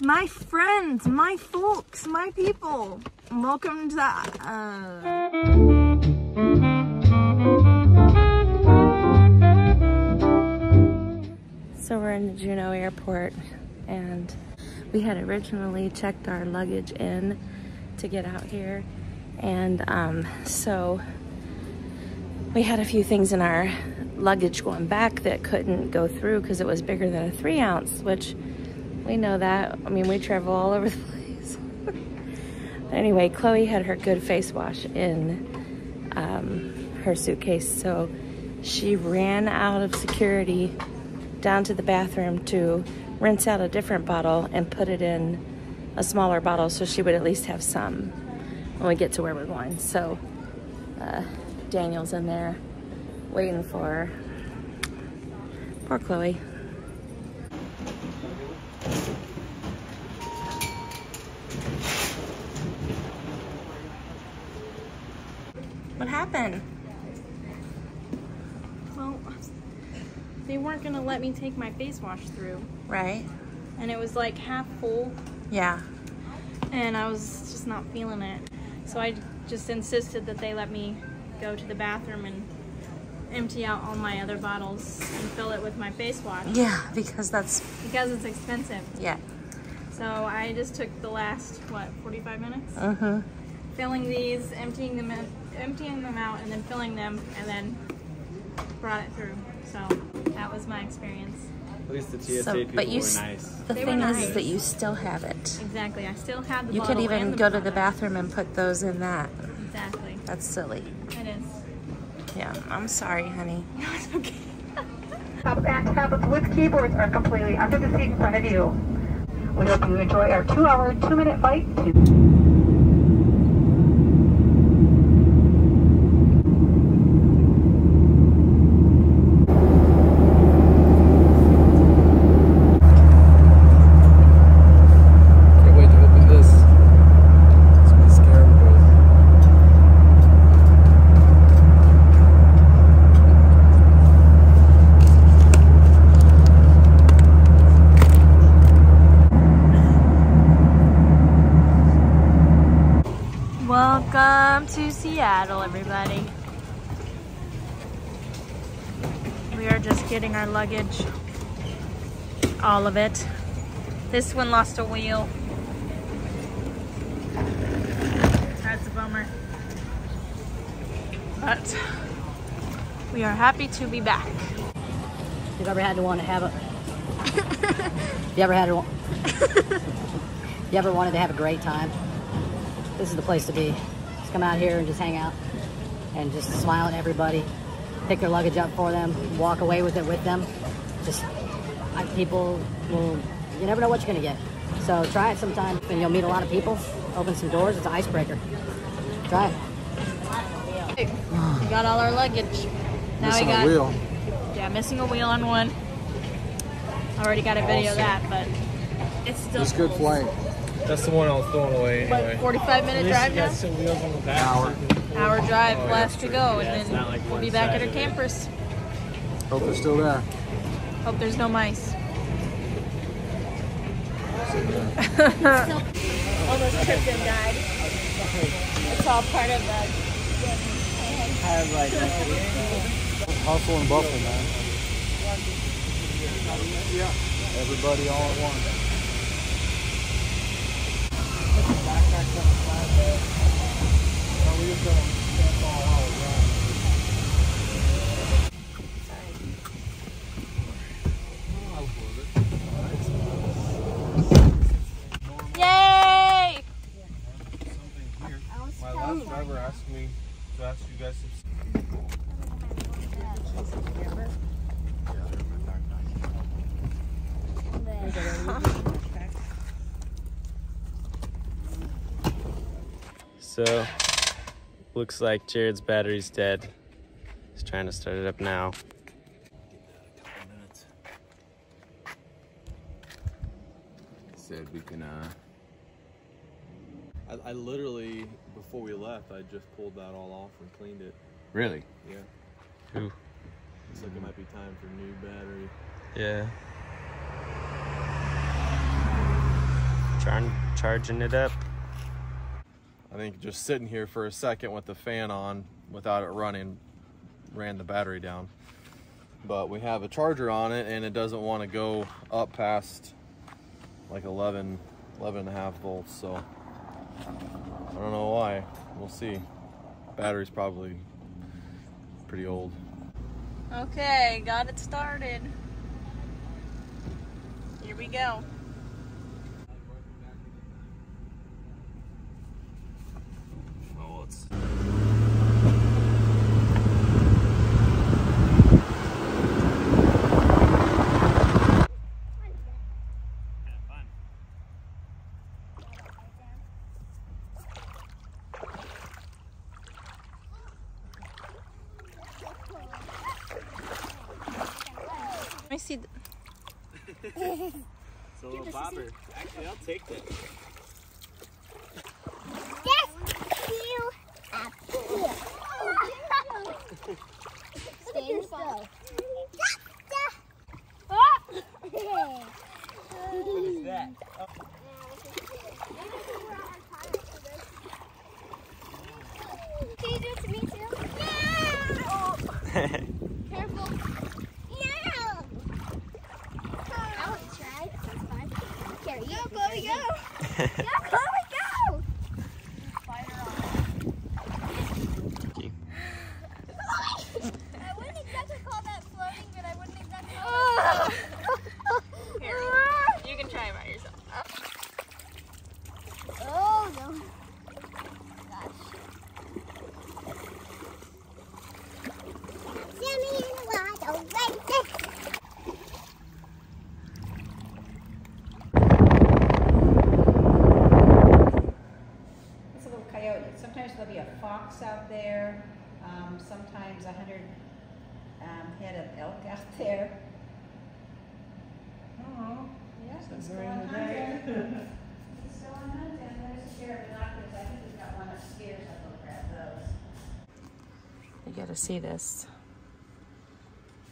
my friends, my folks, my people. Welcome to uh, So we're in the Juneau airport and we had originally checked our luggage in to get out here. And um, so we had a few things in our luggage going back that couldn't go through because it was bigger than a three ounce, which we know that. I mean, we travel all over the place. anyway, Chloe had her good face wash in um, her suitcase, so she ran out of security down to the bathroom to rinse out a different bottle and put it in a smaller bottle so she would at least have some when we get to where we're going. So uh, Daniel's in there waiting for her. Poor Chloe. What happened? Well, they weren't gonna let me take my face wash through, Right? and it was like half full, Yeah. and I was just not feeling it. So I just insisted that they let me go to the bathroom and empty out all my other bottles and fill it with my face wash Yeah, because that's, because it's expensive. yeah. So I just took the last what 45 minutes Mm-hmm. filling these, emptying them, in, emptying them out, and then filling them, and then brought it through. So that was my experience. At least the TSA So, people but you, were nice. the They thing were is nice. that you still have it. Exactly. I still have the You could even and go to the bathroom and put those in that. Exactly. That's silly. It is. Yeah, I'm sorry, honey. It's okay. Laptops and tablets with keyboards are completely under the seat in front of you. We hope you enjoy our two-hour, two-minute flight to Can't wait to open this. It's gonna scare everybody. Welcome to Seattle, everybody. We are just getting our luggage. All of it. This one lost a wheel. That's a bummer. But we are happy to be back. You ever had to want to have a? you ever had to? you ever wanted to have a great time? This is the place to be. Just come out here and just hang out, and just smile at everybody. Pick their luggage up for them. Walk away with it with them. Just I, people will. You never know what you're gonna get. So try it sometime, and you'll meet a lot of people. Open some doors. It's an icebreaker. Try it. We got all our luggage. Now Missing we a got wheel. yeah, missing a wheel on one. Already got a video of that, but it's still It's good flight. That's the one I was throwing away What, anyway. 45 minute drive now? some wheels on the back. Hour. Hour drive Oh, left to go, Yeah, and then like we'll be back at our of it. campers. Hope they're still there. Hope there's no mice. Almost tripped and died. It's all part of the. Hustle and bustle, man. Yeah. Everybody all at once. Yay! Ask you guys some. So, looks like Jared's battery's dead. He's trying to start it up now. said we can uh I, I literally before we left I just pulled that all off and cleaned it. Really? Yeah. Ooh. Looks like it might be time for new battery. Yeah. Char- charging it up. I think just sitting here for a second with the fan on without it running ran the battery down. But we have a charger on it and it doesn't want to go up past like 11, 11 and a half volts. So I don't know why. We'll see. Battery's probably pretty old. Okay, got it started. Here we go. Oh, it's Let me see. The, It's a little bobber. Actually, I'll take that. Stay still. What is that? Can you do it to me too? No! Careful. No! I want to try. That's fine. Carry go, Chloe, go! go, Chloe, go! I wouldn't exactly call that floating, but I wouldn't exactly call here, you can try it by yourself. Oh, no. Gosh. Jimmy wide awake. It's a little coyote. Sometimes there'll be a fox out there. Um, sometimes a hundred um, head of elk out there. Oh, yes, it's still on hunting. It's still on hunting. There's a pair of binoculars. I think he's got one upstairs. I'll go grab those. You gotta see this.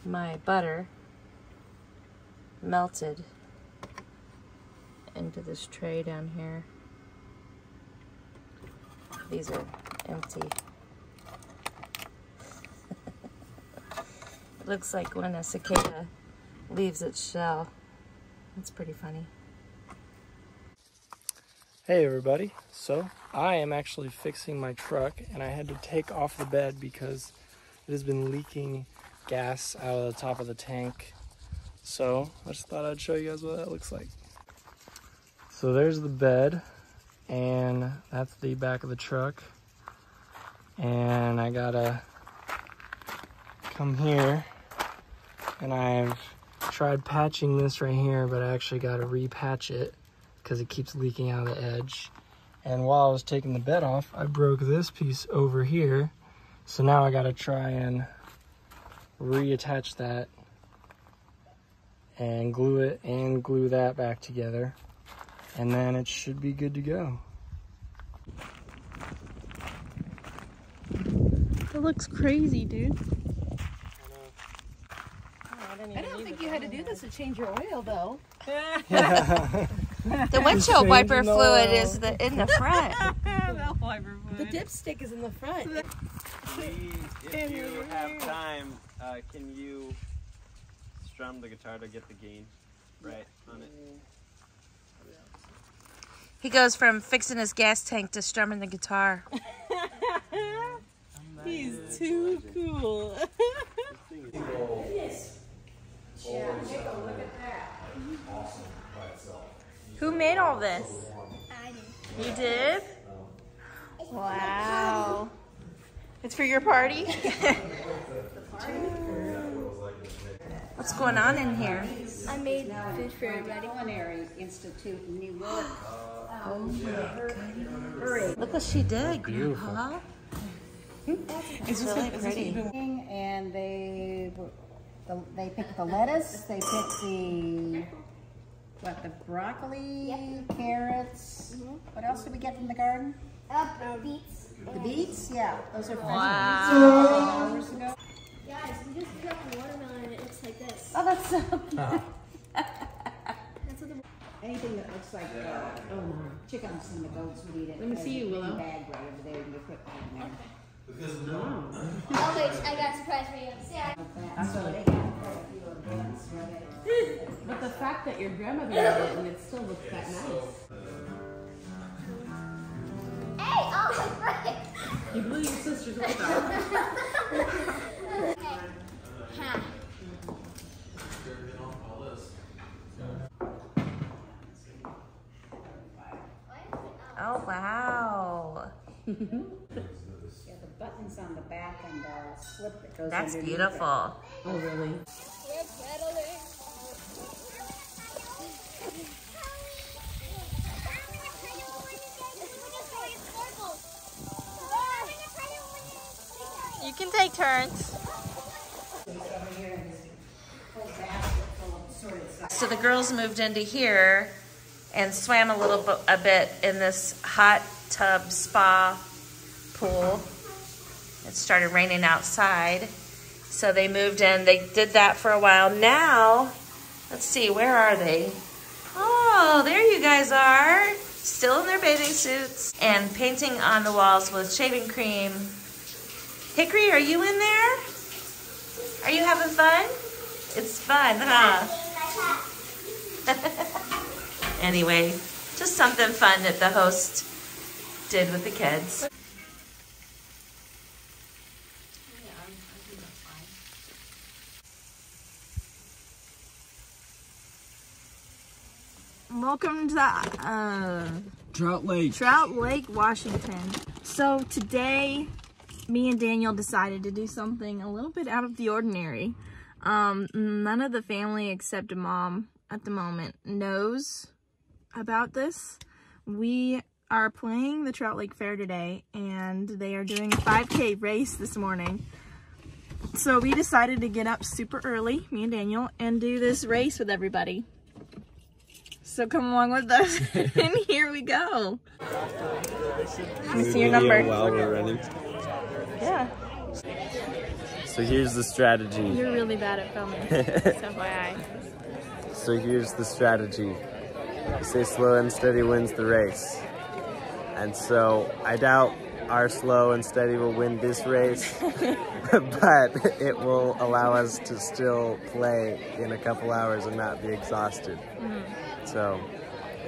My butter melted into this tray down here. These are empty. it looks like when a cicada leaves its shell. That's pretty funny. Hey everybody. So, I am actually fixing my truck and I had to take off the bed because it has been leaking gas out of the top of the tank. So, I just thought I'd show you guys what that looks like. So, there's the bed and that's the back of the truck. And I gotta come here and I've tried patching this right here, but I actually gotta repatch it because it keeps leaking out of the edge. And while I was taking the bed off, I broke this piece over here. So now I gotta try and reattach that and glue it and glue that back together. And then it should be good to go. It looks crazy, dude. I don't think you had to do this to change your oil, though. The windshield wiper Changing the fluid is the in the front. The dipstick is in the front. Please, if you have time, uh, can you strum the guitar to get the gain right on it? He goes from fixing his gas tank to strumming the guitar. He's too cool. Who made all this? I did. You did? Wow. It's for your party? What's going on in here? I made food for everybody. Culinary Institute in New York. oh, oh Look what she did, Grandpa. It's really pretty. And they, the, they picked the lettuce, they picked the, what, the broccoli, carrots. Mm-hmm. What else did we get from the garden? Up beets. The beets, yeah, those are fresh Wow. beets. Hours ago. Guys, we just cut the watermelon and it looks like this. Oh, that's so That's what the Anything that looks like uh, chickens and the goats would eat it. Let me see you, Willow. bag right over there, you put that in there. Okay. Because no. Oh, wait, I got a surprise for you. See, I So they got quite a few of them, But the fact that your grandmother did it and it still looks that nice. Hey, oh, right. You blew your sister's wig off. Oh, wow. Yeah, the buttons on the back and the slip that goes That's it. beautiful. Oh, really? Turns. So the girls moved into here and swam a little a bit in this hot tub spa pool. It started raining outside. So they moved in. They did that for a while. Now, let's see, where are they? Oh, there you guys are. Still in their bathing suits and painting on the walls with shaving cream. Hickory, are you in there? Are you having fun? It's fun, huh? anyway, just something fun that the host did with the kids. Welcome to uh, Trout Lake. Trout Lake, Washington. So today, me and Daniel decided to do something a little bit out of the ordinary. Um, none of the family except mom at the moment knows about this. We are playing the Trout Lake Fair today and they are doing a 5K race this morning. So we decided to get up super early, me and Daniel, and do this race with everybody. So come along with us and here we go. Let me see your number. While we're running. Yeah. So here's the strategy. You're really bad at filming. FYI. So here's the strategy. You say slow and steady wins the race. And so I doubt our slow and steady will win this race, but it will allow us to still play in a couple hours and not be exhausted. Mm-hmm. So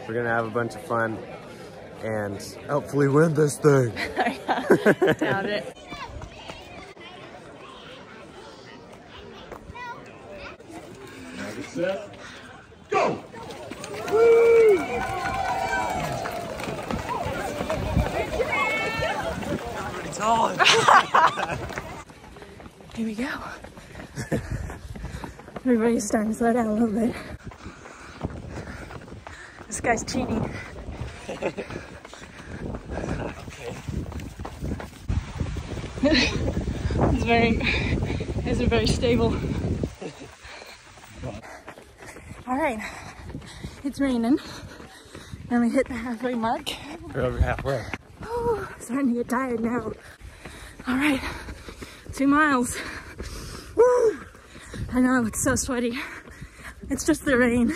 we're gonna have a bunch of fun and hopefully win this thing. I Doubt it. Here we go. Everybody's starting to slow down a little bit. This guy's cheating. it's very, it's very stable. All right, it's raining, and we hit the halfway mark. We're over halfway. Oh, Whew, starting to get tired now. All right, two miles. Woo! I know I look so sweaty. It's just the rain,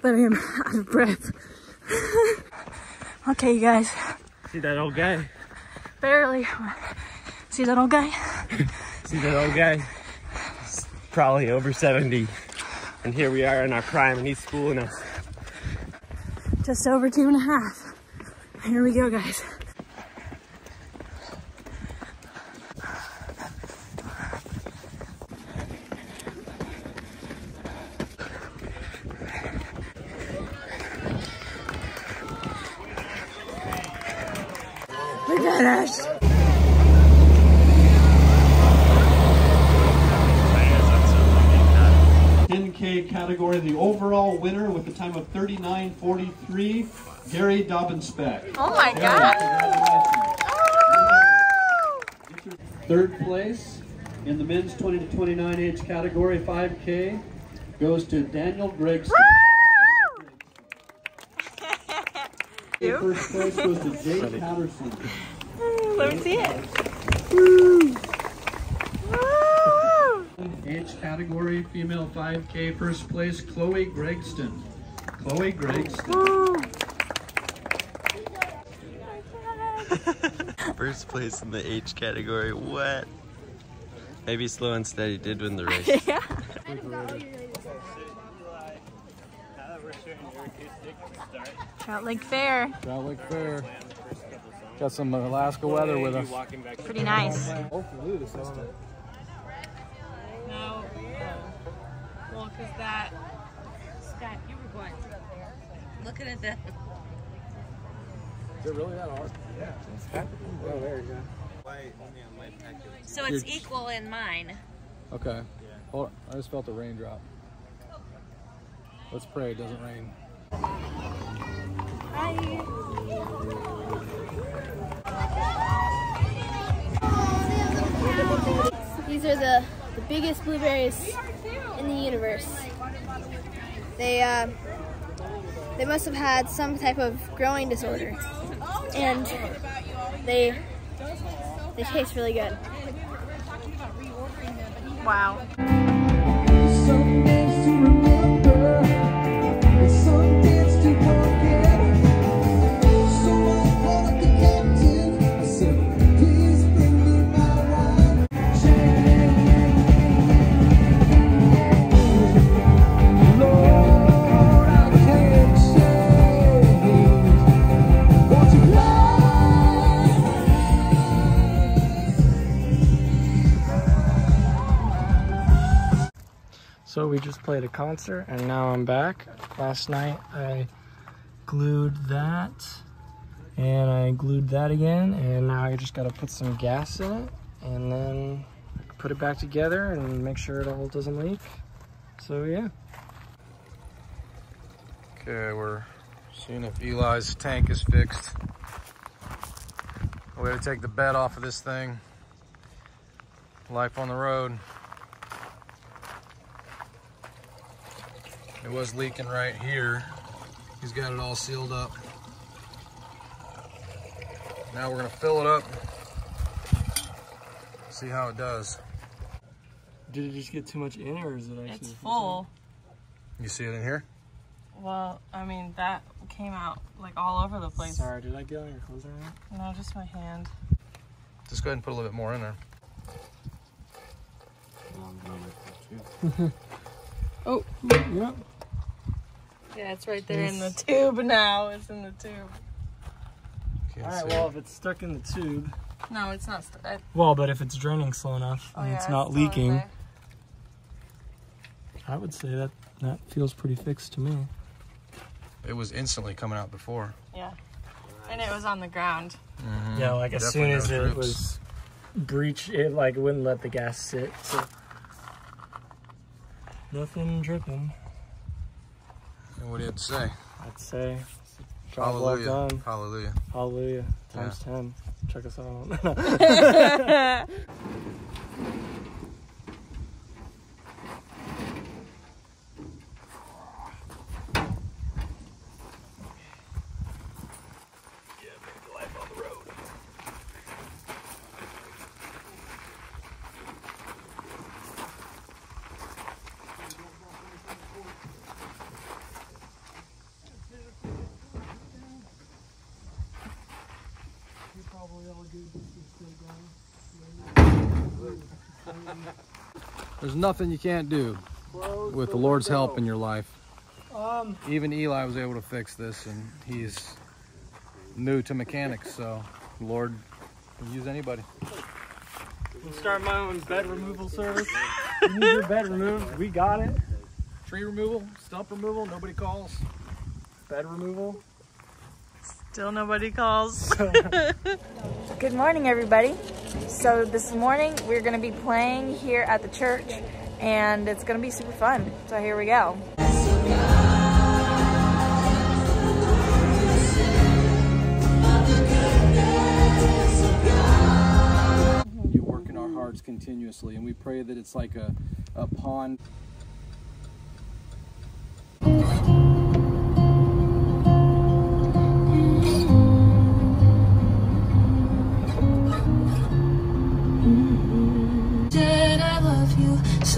but I am out of breath. okay, you guys, See that old guy? barely. See that old guy? See that old guy? He's probably over 70. And here we are in our prime and he's schooling us. Just over two and a half. Here we go, guys. Gary Dobbins-Speck. Oh my Gary, god. Third place in the men's 20 to 29 age category, 5K, goes to Daniel Gregson. First place goes to Jake Patterson. Let me see it. Age category, female 5K, first place, Chloe Gregston. Chloe Griggs. First place in the H category. What? Maybe slow and steady did win the race. yeah. Trout Lake Fair. Trout Lake Fair. Got some Alaska weather with us. Pretty nice. No. Well, because that. Scott, you were going. Looking at that. Is it really that hard? Yeah. Oh, there you go. So it's equal in mine. Okay. Hold on. I just felt a raindrop. Let's pray it doesn't rain. These are the, the biggest blueberries in the universe. They uh, they must have had some type of growing disorder, and they they taste really good. Wow. So we just played a concert and now I'm back. Last night I glued that and I glued that again and now I just gotta put some gas in it and then put it back together and make sure it all doesn't leak. So yeah. Okay, we're seeing if Eli's tank is fixed. We to take the bed off of this thing. Life on the road. It was leaking right here. He's got it all sealed up. Now we're gonna fill it up. See how it does. Did it just get too much in or is it actually? It's full. You see it in here? Well, I mean, that came out like all over the place. Sorry, did I get on your clothes or anything? No, just my hand. Just go ahead and put a little bit more in there. Oh, Yep. yeah, it's right there in the tube now. It's in the tube. All right, well if it's stuck in the tube, No, it's not. stuck. I, well, but if it's draining slow enough oh, and yeah, it's not still in leaking. I would say that that feels pretty fixed to me. It was instantly coming out before. Yeah. And it was on the ground. Mm-hmm. Yeah, like as soon as no it drips. was breached, it like wouldn't let the gas sit. So nothing dripping. And what do you have to say? I'd say job well Hallelujah. done. Hallelujah. Hallelujah times ten. Check us out. There's nothing you can't do with the Lord's help in your life. um, Even Eli was able to fix this, and he's new to mechanics, so Lord can use anybody. we'll start my own bed removal service. you need your bed removed? We got it. Tree removal, stump removal, nobody calls. Bed removal. Still nobody calls. Good morning, everybody. So this morning we're going to be playing here at the church, and it's going to be super fun. So here we go. You work in our hearts continuously, and we pray that it's like a, a pond.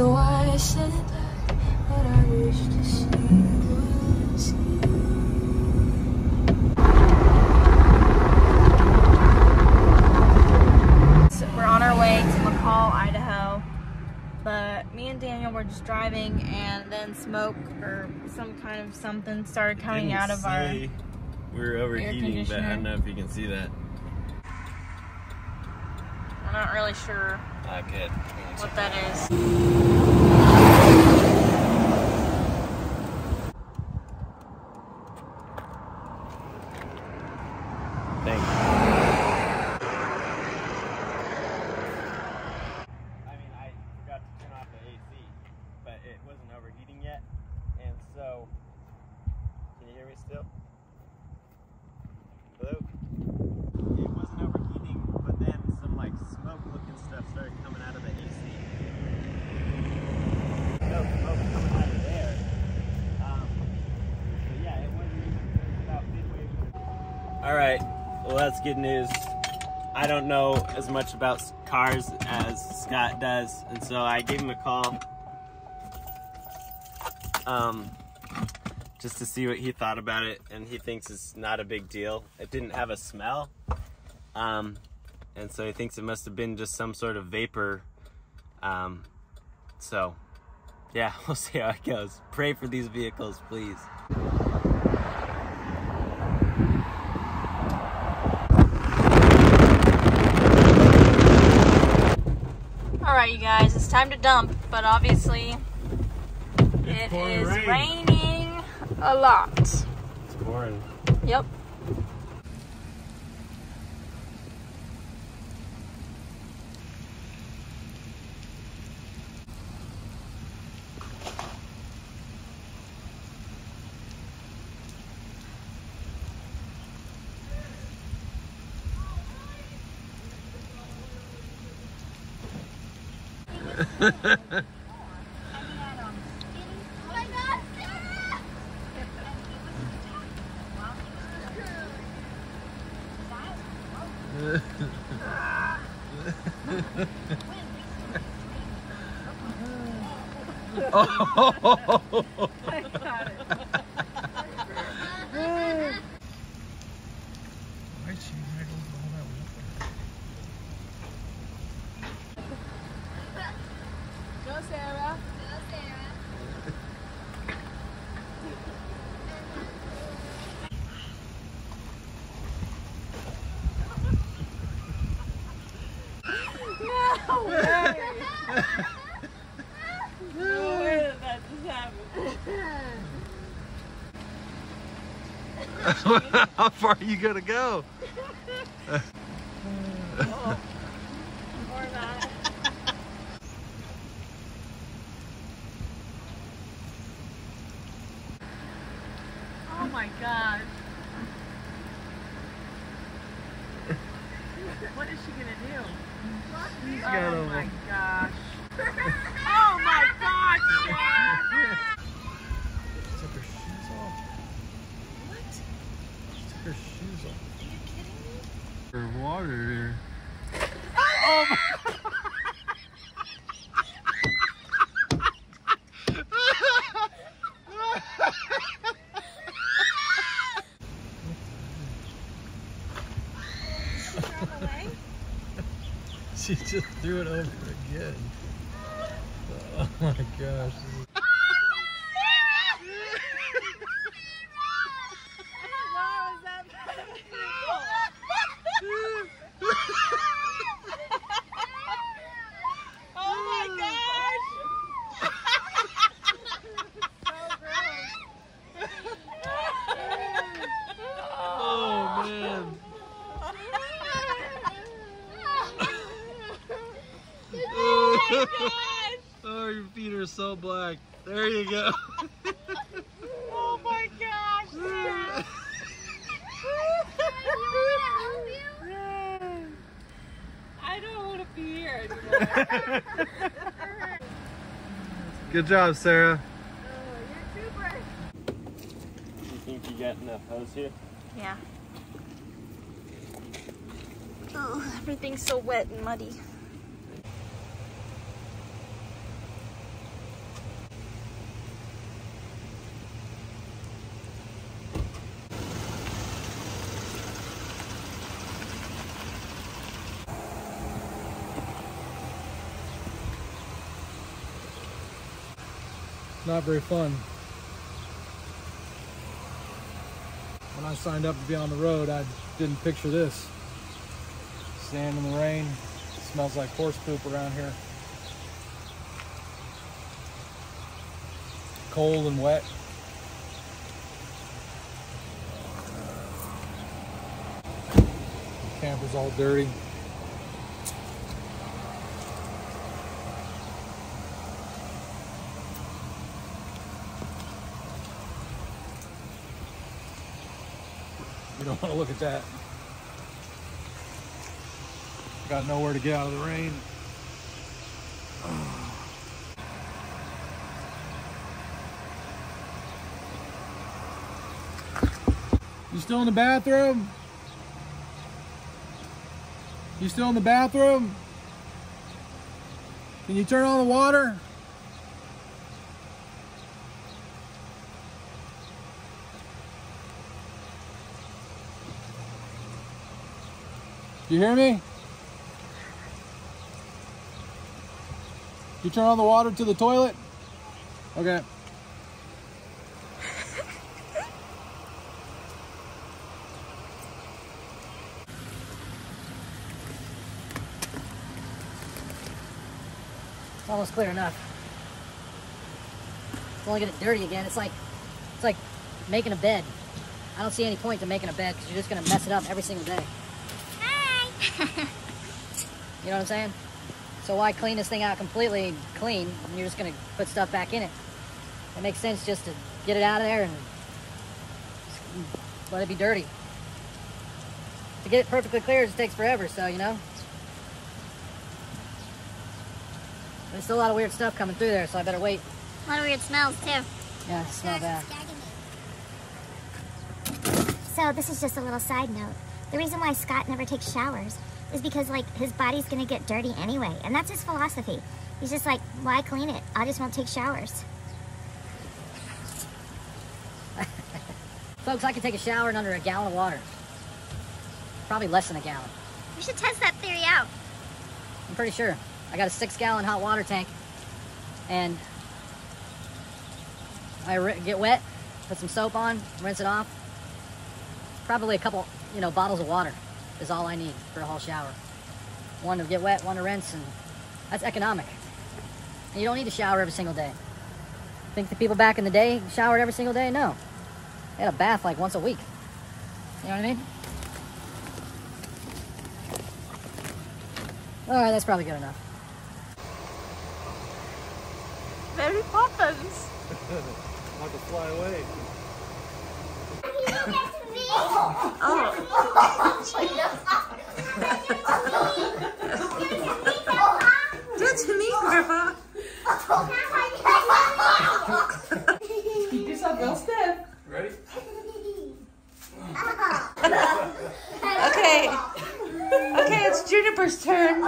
So I said back what I wish to see was you. So we're on our way to McCall, Idaho. But me and Daniel were just driving and then smoke or some kind of something started coming out of our we were overheating, but I don't know if you can see that. I'm not really sure what that is. Thank you. I mean, I forgot to turn off the AC, but it wasn't overheating yet, and so. Can you hear me still? Hello? It wasn't overheating, but then some like smoke-looking stuff started coming out of the AC. No smoke coming out of there. Um, but yeah, it wasn't even. It was about midway. All right. Well, that's good news. I don't know as much about cars as Scott does, and so I gave him a call. Um, just to see what he thought about it, and he thinks it's not a big deal. It didn't have a smell, um, and so he thinks it must have been just some sort of vapor. Um, so, yeah, we'll see how it goes. Pray for these vehicles, please. All right, you guys, it's time to dump, but obviously it's pouring is rain. raining a lot. It's pouring. Yep. Go, Sarah. No way! no way that that just happened. How far are you gonna go? Oh. Or not. Oh my god. What is she gonna do? She's oh gonna- my gosh. oh my gosh, Sarah! Took her shoes off. What? Took her shoes off. Her water here. Oh my She threw it over again. Oh my gosh. Oh my gosh! Oh man. oh, your feet are so black. There you go. Oh my gosh! I don't want to be here anymore. Good job, Sarah. You think you got enough hose here? Yeah. Oh, everything's so wet and muddy. Not very fun. When I signed up to be on the road, I didn't picture this. Sand in the rain, smells like horse poop around here. Cold and wet. Camper's all dirty. want to look at that. Got nowhere to get out of the rain. You still in the bathroom? You still in the bathroom? Can you turn on the water? You hear me? You turn on the water to the toilet? Okay. It's almost clear enough. It's only gonna get dirty again. It's like it's like making a bed. I don't see any point to making a bed because you're just gonna mess it up every single day. you know what I'm saying? So why clean this thing out completely clean and you're just gonna put stuff back in it? It makes sense just to get it out of there and let it be dirty. To get it perfectly clear, it just takes forever, so you know. There's still a lot of weird stuff coming through there, so I better wait. A lot of weird smells too. Yeah, it smells bad. So this is just a little side note. The reason why Scott never takes showers is because like his body's gonna get dirty anyway, and that's his philosophy. He's just like, why clean it? I just won't take showers. Folks, I can take a shower in under a gallon of water. Probably less than a gallon. We should test that theory out. I'm pretty sure. I got a six gallon hot water tank and I get wet, put some soap on, rinse it off. Probably a couple, you know, bottles of water is all I need for a whole shower. One to get wet, one to rinse, and that's economic. And you don't need to shower every single day. Think the people back in the day showered every single day? No. They had a bath like once a week. You know what I mean? All right, that's probably good enough. Mary Poppins. Want to fly away. Do it to me, Grandma. Keep yourself real stiff. Ready? Okay. Okay, it's Juniper's turn.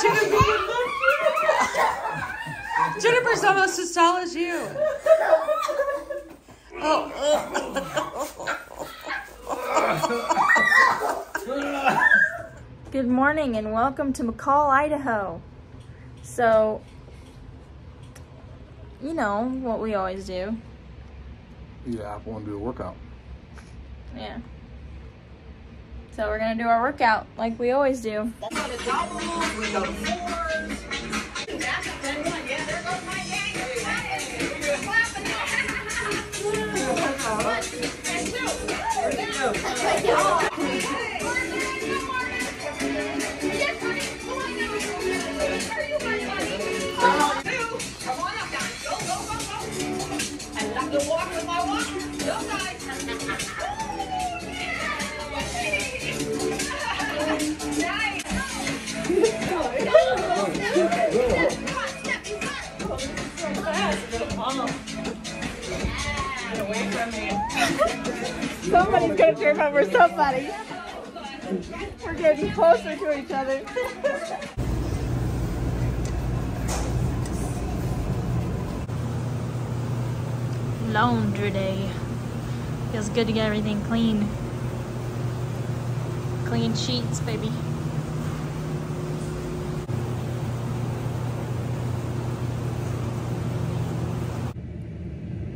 Juniper. Juniper's almost as tall as you. Good morning and welcome to McCall, Idaho. So, you know what we always do. Eat an apple and do a workout. Yeah. So we're gonna do our workout like we always do. good to get everything clean. Clean sheets, baby.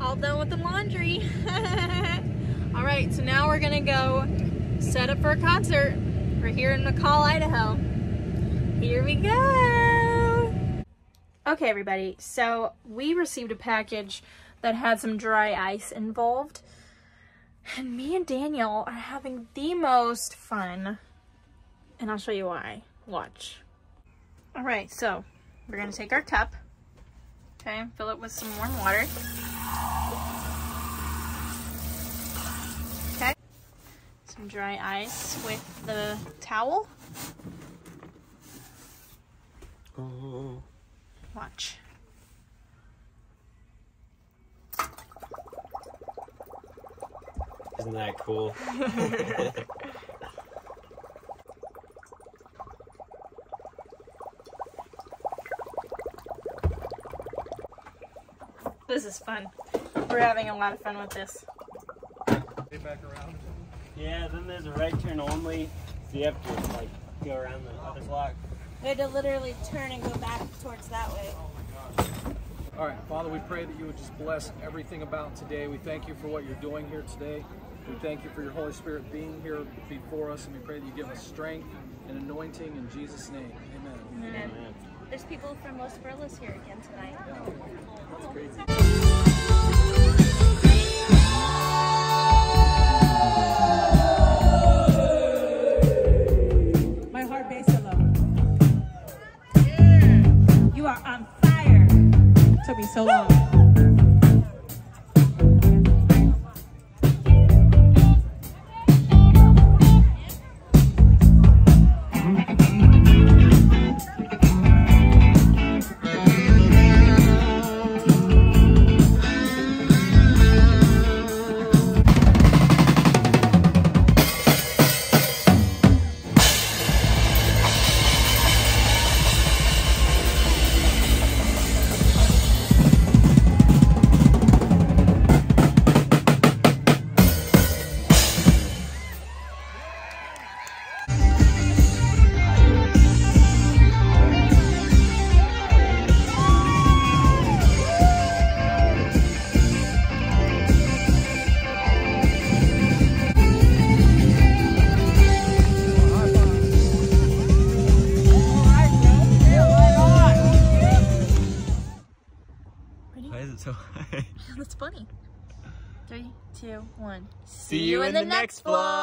All done with the laundry. All right, so now we're gonna go set up for a concert. We're here in McCall, Idaho. Here we go. Okay, everybody, so we received a package that had some dry ice involved. And me and Daniel are having the most fun. And I'll show you why. Watch. All right, so we're gonna take our cup, okay, fill it with some warm water. Okay, some dry ice with the towel. Oh. Watch. Isn't that cool? This is fun. We're having a lot of fun with this. back around. Yeah, then there's a right turn only, so you have to like go around the other block. We had to literally turn and go back towards that way. All right, Father, we pray that you would just bless everything about today. We thank you for what you're doing here today. We thank you for your Holy Spirit being here before us, and we pray that you give us strength and anointing in Jesus' name. Amen. Amen. There's people from Los Furlas here again tonight. That's crazy. My heart beats a lot. You are on fire. Took me so long. In the next vlog.